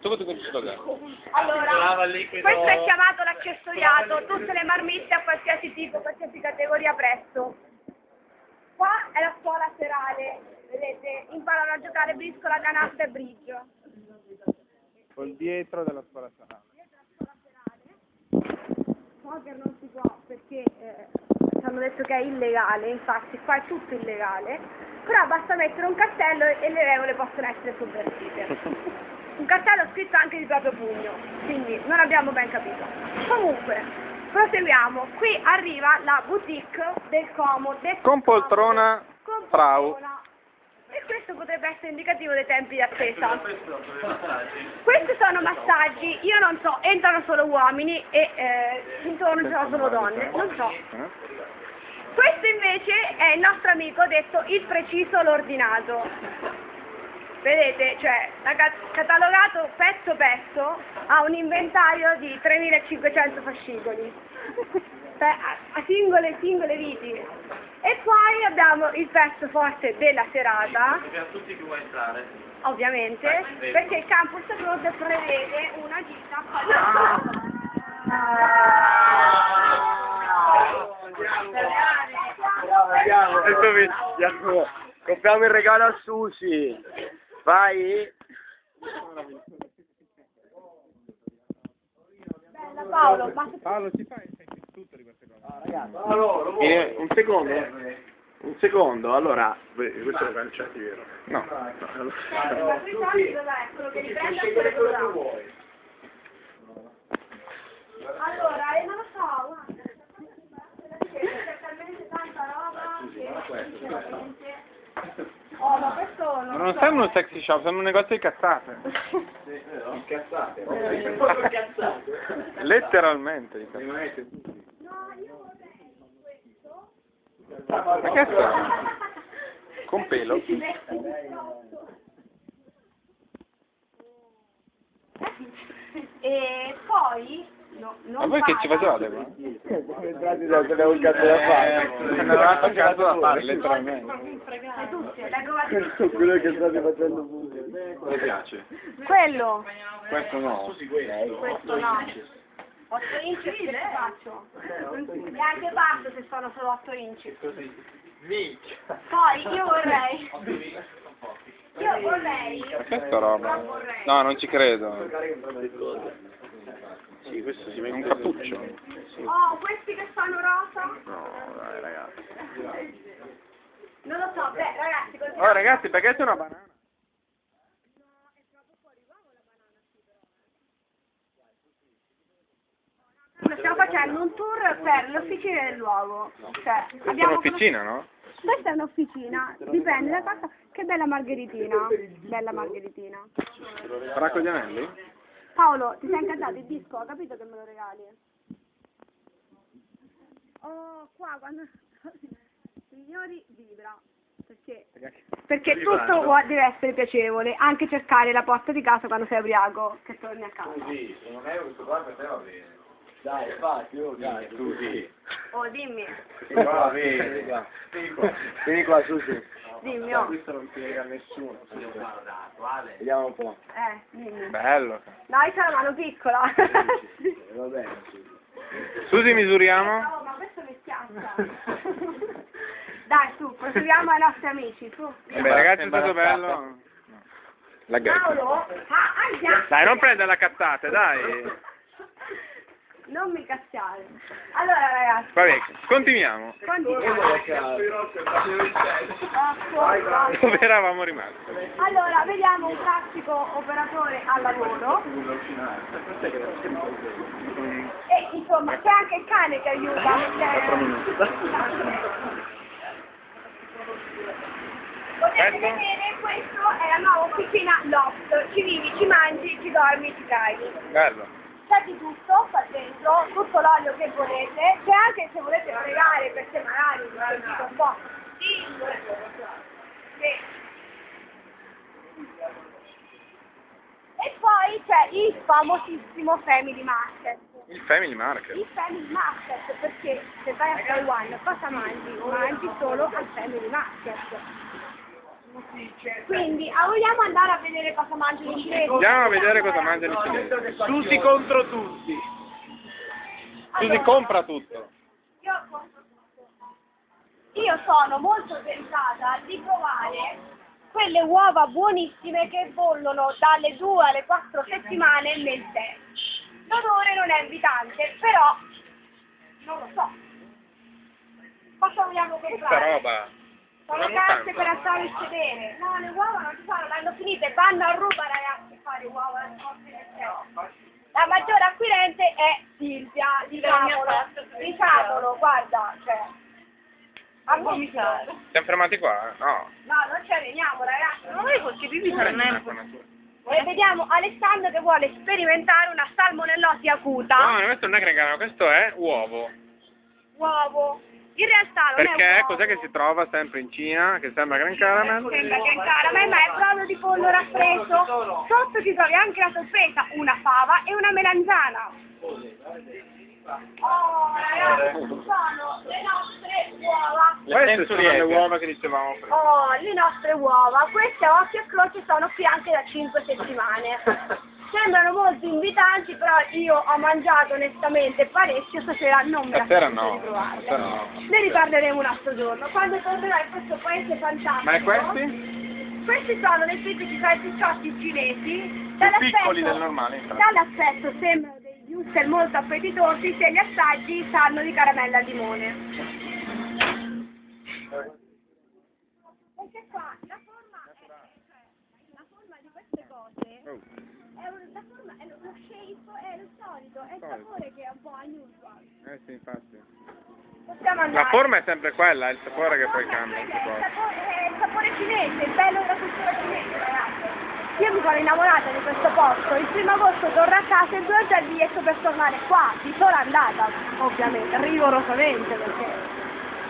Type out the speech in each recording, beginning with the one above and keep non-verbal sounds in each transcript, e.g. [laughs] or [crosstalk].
Dove ti conosci da Allora, questo è chiamato l'accessoriato, tutte le marmitte a qualsiasi tipo, qualsiasi categoria presto. Qua è la scuola serale, vedete, imparano a giocare briscola, canasta e bridge. Col dietro della scuola sarà. Poker non si può perché eh, ci hanno detto che è illegale, infatti qua è tutto illegale, però basta mettere un cartello e le regole possono essere sovvertite. [laughs] Un cartello scritto anche di proprio pugno, quindi non abbiamo ben capito. Comunque, proseguiamo. Qui arriva la boutique del Como. Del Con poltrona, Con frau. E questo potrebbe essere indicativo dei tempi di attesa. Questi sono massaggi, io non so, entrano solo uomini e eh, intorno ci sono solo donne, non so. Questo invece è il nostro amico detto il preciso l'ordinato. Vedete, cioè, catalogato pezzo pezzo ha un inventario di 3500 fascicoli, cioè a, singole, singole viti. E poi abbiamo il pezzo forte della serata, Dobbiamo tutti che vuoi entrare. ovviamente, perché il campus Road prevede una gita Andiamo, eccomi, andiamo. Compriamo il regalo a Susi. Vai. Bella Paolo, ma Paolo, ci fai tutto di queste cose? Eh, un secondo. Un secondo, allora, questo lo cancellati, vero? No. ma qui soldi dov'è? Quello che riprende è quello che dà. Allora, eh, non lo so, guarda. C'è talmente tanta roba che sinceramente... Oh, ma questo non Ma non so. sembra un sexy shop, sembra un negozio di cazzate. [laughs] Letteralmente di cazzate. No, io vorrei questo. Ma che è [laughs] Con pelo? E poi... No, Ma voi che ci facevate qua? Entrati da un cazzo da fare. Non avevate un cazzo da fare, letteralmente. Sono quello che state facendo punti. Mi piace. Quello, Questo no. questo no. 8 inci che ci faccio? E anche basso se sono solo 8 inci. Poi io vorrei... Io vorrei... Che sta roba? No, non ci credo. Sì, questo si È un mette cappuccio. Oh, questi che sono rosa? No, dai ragazzi. Non lo so, beh ragazzi, così... Oh ragazzi, perché c'è una banana? Stiamo facendo un tour per le officine del luogo. Cioè, Questa è abbiamo un'officina, no? Questa è un'officina, dipende da cosa. Che bella margheritina. Bella margheritina. Bracco di anelli? Paolo, ti sei incantato il disco? Ho capito che me lo regali. Oh, qua quando. Signori, vibra. Perché? Perché tutto vuo- deve essere piacevole, anche cercare la porta di casa quando sei ubriaco, che torni a casa. Sì, se non è questo qua per te va bene. Dai, infatti, oh, dai, Susi. Oh, dimmi, Va bene. Vieni qua, Susi. Dimmi, oh. Questo non ti lega a nessuno. Vediamo un po'. Eh, dimmi. Bello. No, io c'ho la mano piccola. Va bene. Susi, misuriamo? No, ma questo mi schiaccia. Dai, su, proseguiamo ai nostri amici, su. Beh, ragazzi, è stato bello. La. Paolo, ah. Dai, non prendere la cazzate, dai. Non mi cazziare. Allora, ragazzi, Vabbè, continuiamo. continuiamo. Ah. Dove eravamo rimasti? Allora, vediamo un classico operatore al lavoro. E insomma, c'è anche il cane che aiuta. Potete Ecco. vedere, questo è la nuova officina Loft. Ci vivi, ci mangi, ci dormi, ci caghi. Bello. Di tutto qua dentro, tutto l'olio che volete, c'è anche se volete fregare perché magari vi sentite un po'. Sì. E poi c'è il famosissimo Family Market. Il Family Market. Il Family Market perché se vai a Taiwan cosa mangi? Mangi solo al Family Market. Quindi, ah, vogliamo andare a vedere cosa mangiano i cinesi? Andiamo a vedere cosa mangiano i cinesi. Susi contro tutti. Susi compra tutto. Io, io sono molto tentata di provare quelle uova buonissime che bollono dalle 2 alle 4 settimane nel tè. L'odore non è invitante, però non lo so. Cosa vogliamo Questa comprare? roba. Sono carte per mutanda. andare a sedere. No, le uova non ci sono, l'hanno finite. Vanno a ruba ragazzi a fare uova al. La maggiore acquirente è Silvia, diciamolo, diciamolo, guarda, cioè. Ammettilo. Siamo fermati qua? No. No, non ci areniamo ragazzi. Ma voi questi pipi saranno E vediamo Alessandro che vuole sperimentare una salmonellosi acuta. No, questo non è gregano, questo è uovo. Uovo. In realtà non è Perché uovo. cos'è che si trova sempre in Cina, che sembra gran caramel? Sembra che caramel, ma è brodo di pollo raffresso. Sotto ci trovi anche la sorpresa, una fava e una melanzana. Oh, ragazzi, sono le nostre uova. Queste sono le uova che dicevamo prima. Oh, le nostre uova. Queste a occhio e croce sono qui anche da 5 settimane. [laughs] Sembrano molto invitanti, però io ho mangiato onestamente parecchio, stasera non me la Stasera no, stasera no. Ne riparleremo un altro giorno. Quando tornerò in questo paese fantastico. Ma e questi? Questi sono dei tipici salsicciotti cinesi. Piccoli del normale, infatti. Dall'aspetto sembrano dei wuster molto appetitosi, se li assaggi sanno di caramella al limone. Perché qua la forma è, cioè, la forma di queste cose Oh. È un, la forma, è lo shape è lo solito, è il sapore che è un po' unusual. Eh sì, infatti. Possiamo andare. La forma è sempre quella, è il sapore che poi cambia. È queste il cose. sapore, è il sapore cinese, il bello della cultura cinese, ragazzi. Io mi sono innamorata di questo posto, il primo agosto torno a casa e do già il biglietto per tornare qua, di sola andata, ovviamente, rigorosamente, perché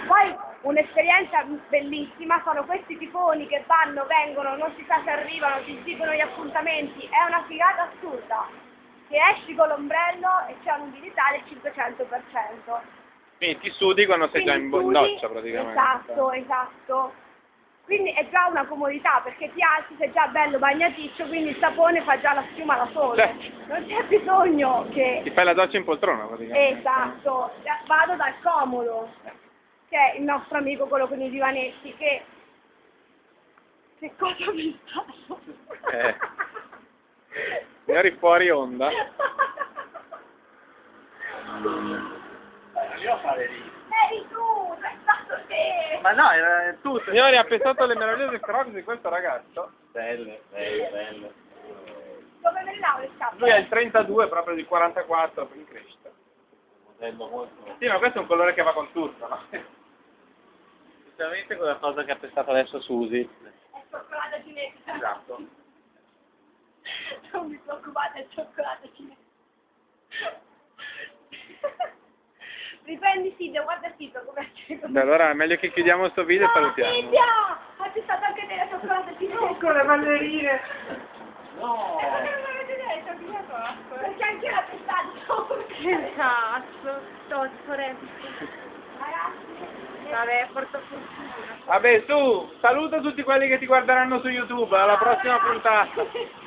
poi un'esperienza bellissima, sono questi tifoni che vanno, vengono, non si sa se arrivano, ti dicono gli appuntamenti, è una figata assurda, che esci con l'ombrello e c'è un'umidità del 500%. Quindi ti sudi quando sei già in, Quindi doccia praticamente. Esatto, esatto. Quindi è già una comodità perché ti alzi, sei già bello bagnaticcio, quindi il sapone fa già la schiuma da solo. Certo. Non c'è bisogno Ti che... fai la doccia in poltrona praticamente. Esatto, vado dal comodo, che è il nostro amico quello con i divanetti, che... Che cosa mi sta? Eh. Signori fuori onda. Io a fare lì. Eri tu, sei stato te! Ma no, era tutto. Signori, ha pensato alle meravigliose crocs di questo ragazzo. Belle, belle, belle. Dove me ne lavo le scarpe? Lui ha il 32 proprio di 44 in crescita. Modello molto. Sì, ma questo è un colore che va con tutto, no? Sinceramente quella cosa che ha pensato adesso Susi. È cioccolata cinese. Esatto. [laughs] Non vi preoccupate, è cioccolato cinese. [laughs] Riprendi Silvia, guarda Silvia come Beh, allora è meglio che chiudiamo sto video e No, salutiamo. Silvia! Hai pensato anche della cioccolata cinese? Con le ballerine. No! E perché non l'avete detto? Che io so? Perché anche io l'ho pensato. Che cazzo. Sto sorrento. Vabbè, porto fortuna. Vabbè, su, saluta tutti quelli che ti guarderanno su YouTube. Alla prossima puntata. [laughs]